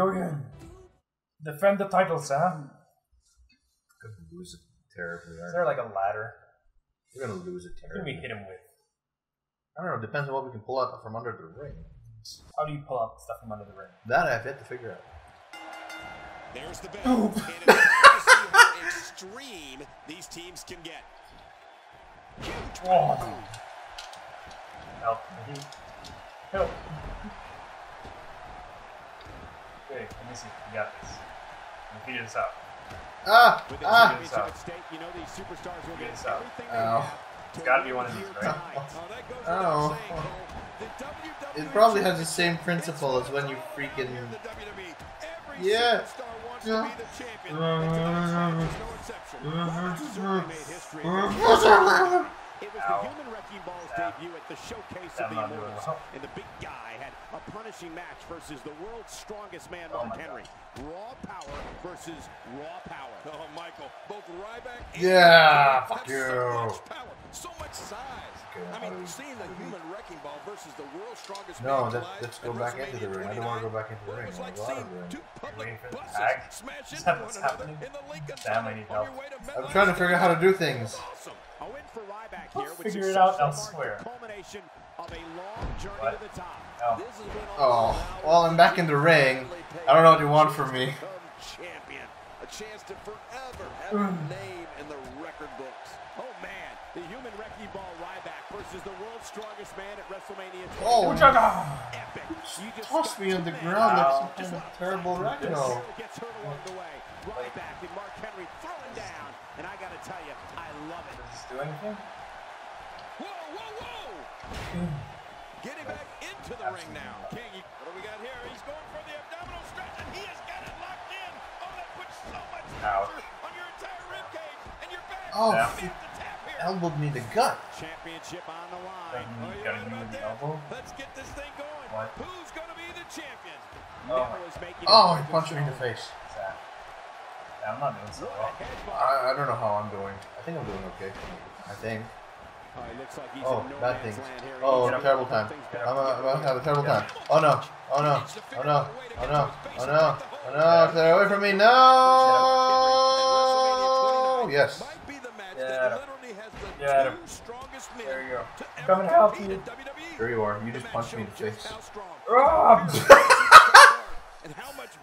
go again. Defend the title, Sam. Gonna lose it terribly. Is aren't there like a ladder? we? We're gonna lose it What can we terribly. hit him with? I don't know. Depends on what we can pull out from under the ring. How do you pull out stuff from under the ring? That I have yet to figure out. There's the bell. and it's good to see how extreme these teams can get. Huge Oh. Help me. Help. Okay, let me see. You got this. Let me figure this out. Ah! With the Ah! championship at stake, you know these superstars will get this out. everything they Ow. can It's gotta be one of these, right? Oh, Oh. without saying, Cole. The WWE It probably has the same principle as when you all freaking. here in the WWE. Every Yeah. superstar wants Yeah. to be the champion, and tonight's match is no exception. Ryback certainly made history. It was the Human Wrecking Ball's Yeah. debut at the Showcase Yeah, of the Immortals, and the big guy had a punishing match versus the world's strongest man, Oh Mark my Henry. Raw power versus raw power. Oh, Michael, both Ryback and Yeah, Henry fuck you. so much power, so much size. Okay, I mean, seeing the Human Wrecking Ball versus the world's strongest No, man that, collide let's go back into the ring. I don't want to go back into the ring. it was I like want to go out seeing of the ring. two public waiting for the buses tag? smash Is into that one what's another happening? in the Lincoln Sam, I Tunnel need on help. your way to I'm trying to figure out how to do things. Awesome. A win for Ryback here, which figure it out elsewhere. culmination of a long journey What? to the top. Oh. This has been Oh, well, I'm back in the ring. I don't know what you want from me. Champion. A chance to forever have mm. your name in the record books. Oh man, the human wrecking ball Ryback versus the world's strongest man at WrestleMania 20. Oh, Ujaga! Epic. You tossed me on the ground like like some some kind of terrible a rhino. Gets hurt along the way. Ryback and Mark Henry throwing down. And I gotta tell you, I love it. Does this do anything? Whoa, whoa, whoa! Getting back into the ring now. King, what do we got here? He's going for the abdominal stretch, and he has got it locked in. Oh, that puts so much Ouch. pressure on your entire rib cage and your back. Oh, Yeah. he Fifth tap here. elbowed me in the gut. Championship on the line. Oh, he you're got right about that. elbow? Let's get this thing going. What? Who's going to be the champion? Oh Neville my- is making Oh, he punched me in the face. Sad. Yeah, I'm not doing so well. I, I don't know how I'm doing. I think I'm doing okay. I think. Oh, he looks Oh, bad man's things. Oh, terrible time. I'm, back. uh, gonna have a terrible time. Oh no! Oh no! Oh no! Oh no! Oh no! Oh no! Get away from me! No! Yes. Might be the match Yeah. that literally has the Yeah. two There you go. to ever Coming to help you. in There you are. You just punched me in the showed face.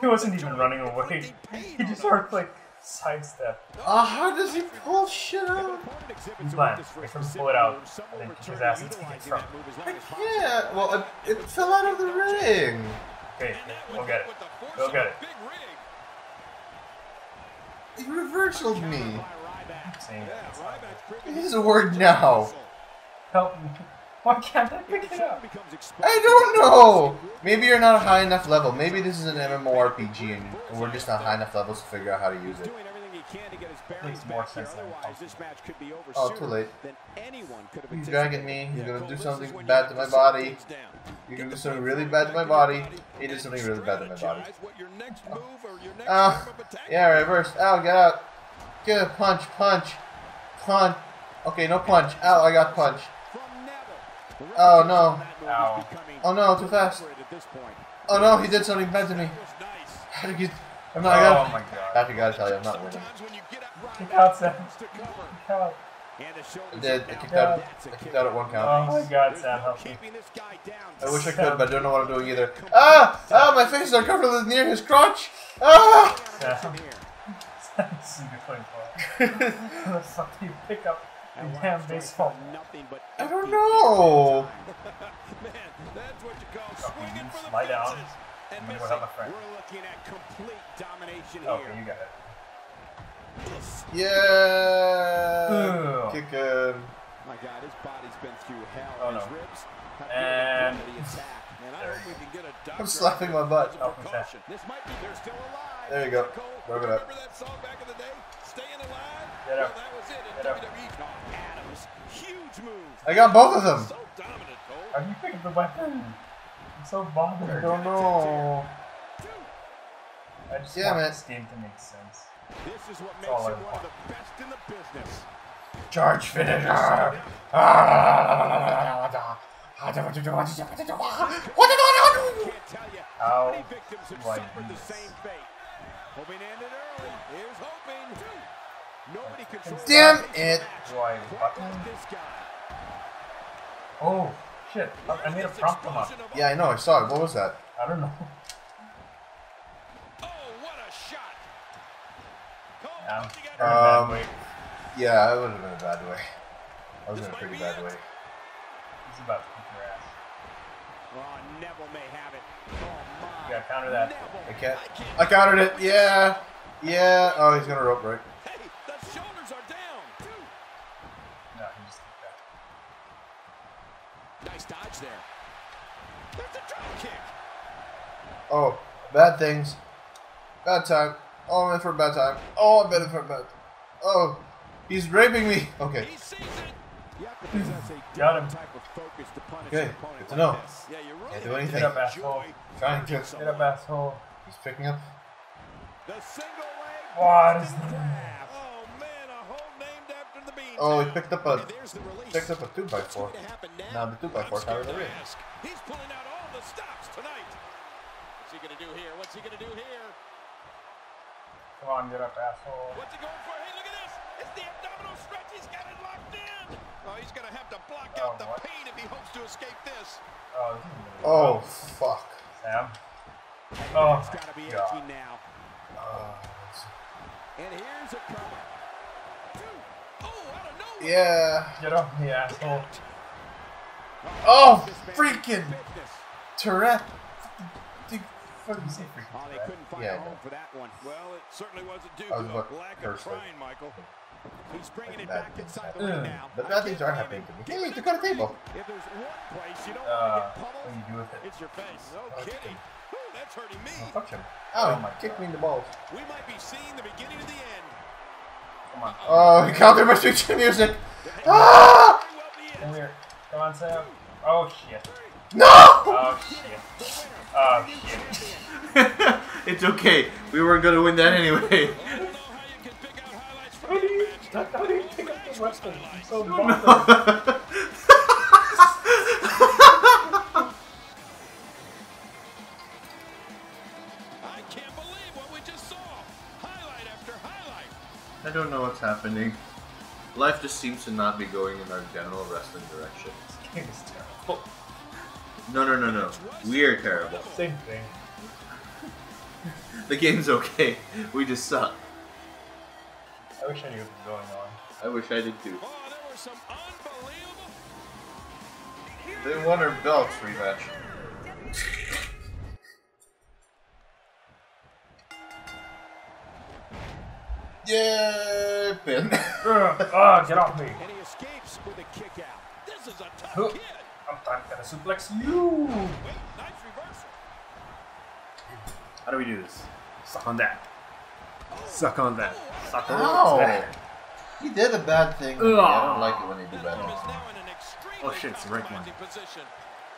He wasn't even running away. He just others. sort of like sidestepped. Ah, how does he pull shit out? opponent exhibits a Plan. weakness for a Make him pull it out, and then kick his ass to and take it utilizing from that move as long as possible. Yeah, well, it, it fell out of the ring. Okay, And that go get it. with the force Go of get it. big rig. He reversaled me. By Ryback. Saying Yeah, it's Ryback's proven It he's is a word now. Help me. Why can't I pick it up? I don't know. Maybe you're not a high enough level. Maybe this is an MMORPG and we're just not high enough levels to figure out how to use it. doing everything he can to get his bearings Makes more sense than Otherwise, it this match could be over Oh, too late. anyone could have He's dragging me. He's Yeah, gonna do something is when you bad to my body. You're gonna do something really bad to my body. He did something really bad to my body. Strategize what your next move or your next Ah, form of yeah, reverse. Ow, get out. Get a punch, punch, punch. Okay, no punch. Ow, I got punched. From Neville. The Oh, no. on that move is Ow. Oh, no, too fast. desperate At this point. Oh no, he did something bad to me. That was nice. How did you? I'm not. Oh gotta, my god. have to gotta tell you, I'm not winning. Sometimes when you get up Kick out, Sam. Kick out. I did. I down. kicked out. That's a I kicked out at one count. Oh my god, Sam, help me. keeping this guy down. I wish I could, but I don't know what I'm doing either. Ah! Ah! My face is uncovered near his crotch. Ah! Sam. Here. this is going for How the fuck do you pick up a And damn Wyatt baseball? Nothing but I don't know. time. Man, that's what you call Okay, swinging you for the lie down. fences. And I'm gonna go help my friend. We're looking at complete domination Okay, here. you got it. Yeah. Ugh. Kick him. My God, his body's been through hell. Oh, his no. ribs have And- the attack. Man, I hope we can get a doctor I'm slapping my butt. Oh, precaution. This might be they're still alive. There you go. Cole, Rub it up. Remember that song back in the day? Staying alive? Get well, that was it Get up. WWE. Oh, Adams. Huge move. I got both of them. So dominant, Cole. How do you pick up the weapon? I'm so I don't know. I just Yeah, want man. this game to make sense. This is what all makes I him one of the best in the business. Charge finisher. Ah! Can't tell Hoping to end it early. Here's hoping. Nobody controls Damn the pace of the it. match Do I quite button? like this guy. Oh, shit. I, I made a prompt come up. Yeah, I know. I saw it. What was that? I don't know. Oh, what a shot! Yeah. what's he got in a bad Um. Yeah, it would have been a bad way. I was in a pretty bad way. He's about to kick your ass. Oh, Neville may have it. Oh, my. You gotta counter that. Neville. I can't. I countered it. Yeah. Yeah. Oh, he's gonna rope break. Hey, the shoulders are down. No, he just kicked. Nice dodge there. There's a drop kick. Oh, bad things. Bad time. Oh, I'm in for a bad time. Oh, I'm in for a bad. Oh, he's raping me. Okay. He sees it. You have to possess a Got him. Different focus to punish Okay, good to know. Yeah, you really Can't do anything. Get up, asshole. Trying to. up, someone. asshole. He's picking up. The single leg. What is that? Oh man, a hole named after the bean. Oh, he picked up a picked up a two by four. going to happen now? The two by four I'm out of scared the ring. He's pulling out all the stops tonight. What's he gonna do here? What's he gonna do here? Come on, get up, asshole. What's he going for? Hey, look at this! It's the abdominal stretch. He's got it locked in. Oh, he's gonna have to block Oh, out the what? pain if he hopes to escape this. Oh, this is Oh, fuck. Sam. Oh, It's gotta be my God. edgy now. Uh, And here's a cover. Oh, out yeah. Get up, you asshole. Oh, freaking fitness. Tourette. What did you say, freaking Oh, they couldn't find Yeah, I a home for that one. Well, it certainly wasn't due to a lack of trying, Michael. He's bringing it Bad back things inside the happen. ring now. But bad things can't are blame happening him. to me. Hey, took out a table. If there's one place you don't Uh, want to get what do pummeled, you do with it? it's your face. No Okay. kidding. Ooh, that's hurting me. Oh, fuck him. Oh Oh, my he kicked God. me in the balls. We might be seeing the beginning of the end. Come on. Oh, he countered my switch music. Ah! may well be it. Come here. Come on, Sam. Oh, shit. No! Oh, shit. Oh, shit. it's okay. We weren't gonna win that anyway. How do you, how do you pick up the weapon? I'm so No. I can't believe what we just saw. Highlight after highlight. I don't know what's happening. Life just seems to not be going in our general wrestling direction. This game is terrible. No, no, no, no. We're terrible. Same thing. The game's okay. We just suck. I wish I knew what was going on. I wish I did too. Oh, there were some unbelievable. They won our belts rematch. Yeah, pin. Ugh, Ah, get off me. And he escapes with a kick out. This is a tough Huh. kid. I'm time to suplex you. Wait, nice reversal. How do we do this? Suck on that. Suck on that. Suck on Ow! He did a bad thing. I don't like it when they do bad things. now in an extremely Oh, shit, it's the right one. compromising position.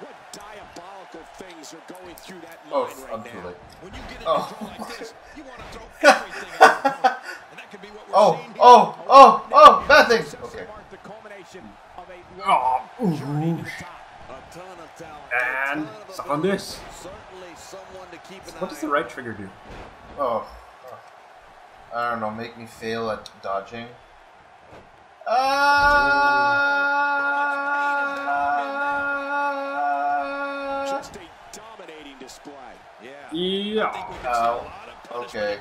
What diabolical things are going through that Oh, mind I'm right too now? late. When you get in Oh. like this, you want to throw everything at your opponent. And that could be what we're Oh, seeing oh, here. oh, oh, oh, bad things. Okay. the culmination of a Oh, journey to ooh. the top. A ton of talent. And a suck on this. Certainly someone to keep an What eye does the right trigger do? Oh. I don't know, make me fail at dodging. Ah! Just a dominating display. Yeah. Yeah. think we could see a Ow. lot of punishment Okay.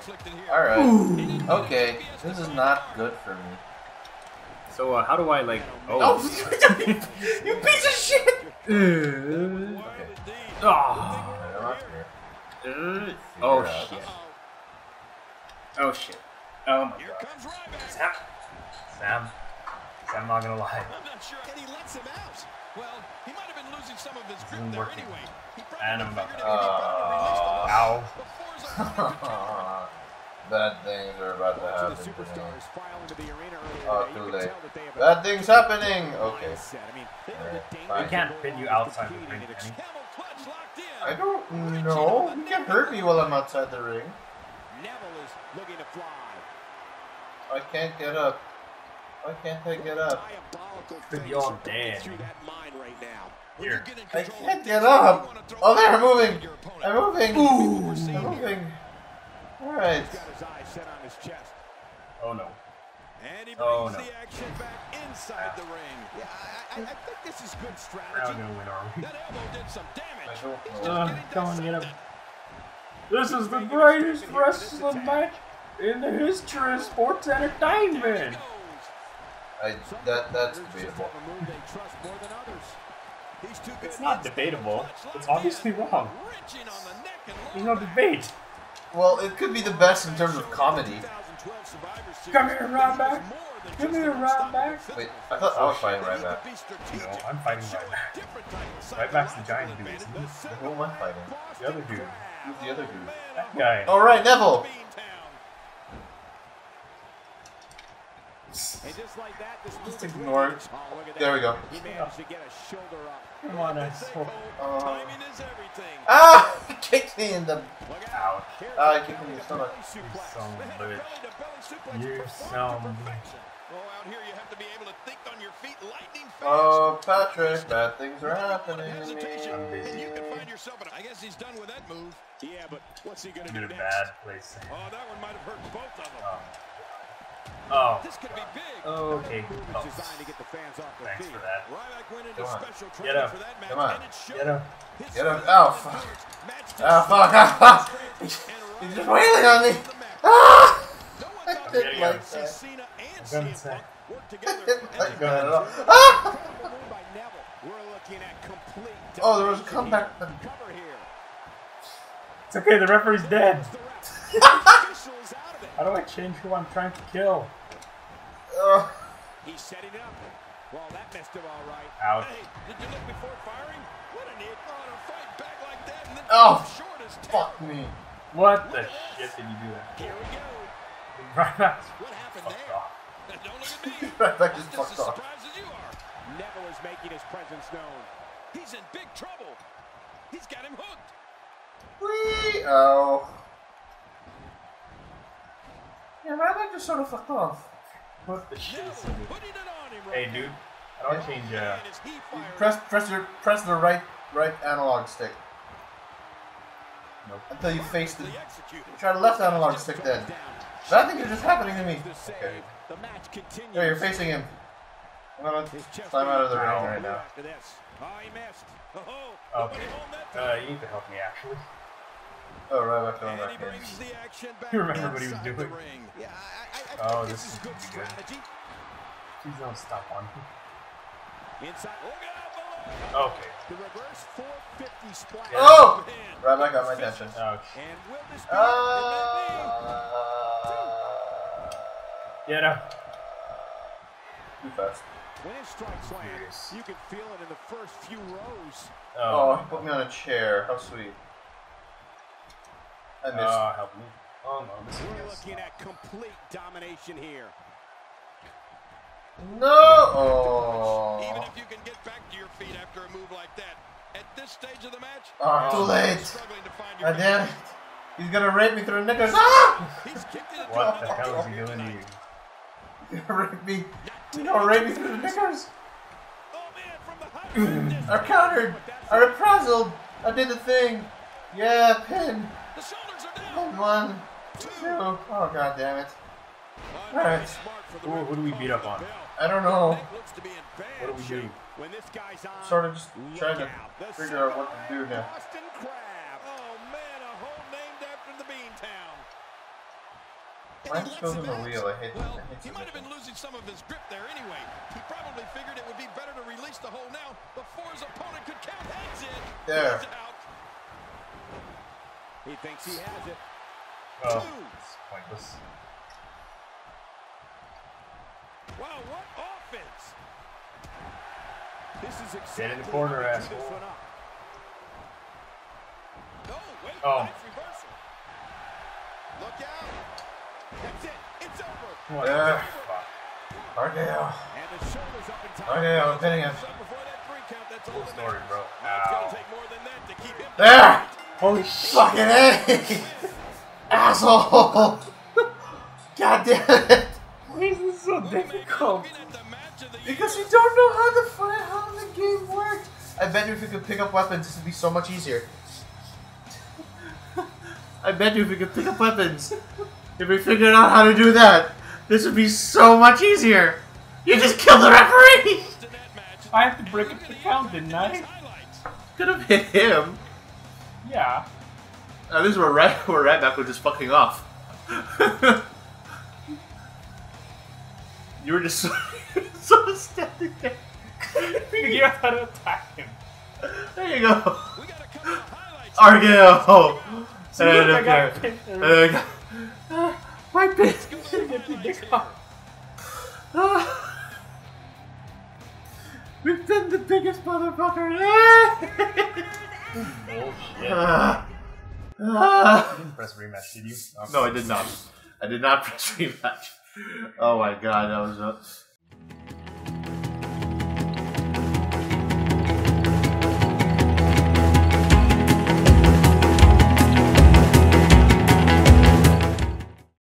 Alright. Okay. This is not good for me. So uh, how do I like? Oh, Oh. you piece of shit! Uh, okay. indeed. Ah. I'm up here. Uh, oh shit. Oh shit. Oh my Here god. comes Ryback. Sam. Sam. Sam, I'm not gonna lie. I'm not sure. And he lets him out. Well, he might have been losing some of his grip there working. anyway. He probably And I'm about it to- would be better to release the Uh, Ow. before his opponent could counter. Bad things are about to Watching happen. the to me. superstars file into the arena earlier Oh, today, too late. tell that they have a Bad things happening! Okay. mindset. I mean, they know the Alright, danger fine. We can't pin you outside the ring, and it's can we? camel clutch locked in. I don't know. You can hurt me while I'm outside the ring. Neville is looking to fly. I can't get up. Why can't I get up? Diabolical Could things be all are dead. through that mind right right now. Here. I can't get up. Oh, they're moving. I'm moving. Ooh. I'm moving. All right. He's got his eyes set on his chest. Oh no. And he brings oh, no. the action back inside the ring. Yeah, I, I, I think this is good strategy. That elbow did some damage. Come on, get him. This is the greatest wrestling match in the history of sports entertainment. I, that that's debatable. It's not debatable. It's obviously wrong. There's no debate. Well, it could be the best in terms of comedy. Come here, Ryback. Come here, Ryback. Wait, I thought I was fighting Ryback. No, I'm fighting Ryback. Ryback's the giant dude, isn't he? Who am I fighting? The other dude. Who's the other dude? That guy. All right, Neville. And just like that, this just ignore it. Oh, there we go. He managed to get a shoulder up. Come on, asshole. Uh, Timing is everything. Ah! He kicked me in the. Ouch. Ah, he kicked me in the stomach. You son of bitch. You son of bitch. Oh, out here you have to be able to think on your feet lightning fast. Oh, Patrick, bad things are happening to me. You can find yourself in, I guess he's done with that move. Yeah, but what's he going to do in a next? bad place. Oh, that one might have hurt both of them. Oh. Oh. This could be big. Okay. Oh. Designed to get the fans off their Thanks feet. for that. Ryback went into Come on. special Get up. for that match, Come on. and it showed. Get. His Get speed Oh, fuck. Ah, fuck. Ah, fuck. He's just wailing on me. the. Ah! I didn't like that. I'm gonna say. I didn't like that at all. Ah! Incredible move by Neville. We're looking at complete Oh, there was a comeback. here. Cover here. It's okay, the referee's dead. It's the ref. The official is out of it. How do I change who I'm trying to kill? Uh, He's setting up. Well, that messed him all right. Ouch. Hey, did you look before firing? What an idiot. Oh, to fight back like that and then Oh, short is fuck me. What the shit did you do that? Here we go. Right back. What happened Fuck there? off. Don't look at me. Ryback I'm just just fucked as off. surprised as you are. Neville is making his presence known. He's in big trouble. He's got him hooked. Whee! Oh. Yeah, Ryback just sort of fucked off. What the shit is Neville putting it on him Hey, dude. now. How do I change, uh... Man, is Press, press, your, press the right, right analog stick Nope. until you face the. the. Try the left analog stick then. Bad things are just happening to me. The. Okay. The match continues. There, you're facing him. I'm gonna climb out of the ring right now. Oh, he missed. Oh, Okay. nobody home that Uh, you need to help me, actually. Oh, Ryback going And he back in. brings the You remember what he was doing. Yeah, I, I, I Oh, this this is is good gonna be good. strategy. Please don't stop on me. Inside. Look out below. Okay. The reverse 450 splash. Oh! Man. back on my attention. Ouch. And will this be? Uh, Get up. too fast. when his strikes land, you can feel it in the first few rows. Oh, Oh. he put me on a chair. How sweet. I missed. Uh, help me. Oh, no. This We're is... looking at complete domination here. no! Even Oh. if you can get back to your feet after a move like that, at this stage of the match, Oh, too late. struggling to find your damn it. He's gonna rape me through the knickers. Ah! He's kicked it into What the hell is he career doing to you? He's gonna rape me. He's gonna rape me through the knickers. Oh man, from the high distance. I countered. I reprisal. I did the thing. Yeah, pin. The shoulders are down. Pin one. Two. Two. Oh, oh god damn it. Alright. smart Who- who do we beat up on? I don't know. Nick looks to be in bad What do we do? shape. When this guy's on, Sort of just trying to out. Figure out what to do now. Boston Crab. Oh man, a hole named after the Beantown. Mine's still in the wheel. I hate, Well, I hate he might have been losing some of his grip there anyway. He probably figured it would be better to release the hole now before his opponent could count heads in. There. He thinks he has it. Oh, it's pointless. Wow, what offense! This is Get in the corner, how we do asshole. this one up. No, wait, Oh. nice reversal. Look out! That's it. It's over. What Yeah. the fuck? RKO. And the shoulders up in time. I'm pinning him. So before that three count, that's Cool story, bro. It's gonna take more than that to keep him. There! Holy shit. Fucking A! Asshole! God damn it! Why is this so We may be difficult? looking at the match of the Because you don't know how the fi- how the game works. I bet you if we could pick up weapons, this would be so much easier. I bet you if we could pick up weapons, if we figured out how to do that, this would be so much easier. You just killed the referee. To that match. I have to break up the count, didn't I? Could have hit him. Yeah. At least where Red where Ryback was just fucking off. you were just so, so standing there. you have to attack him. There you go. We got a couple of highlights. RKO. See, And I a got pair. picked. And a guy- Uh, My bitch. Get the dick off. We've been the biggest motherfucker. Bullshit. Ah. Ah. didn't press rematch, did you? no, I did not. I did not press rematch. Oh my god, that was. Uh...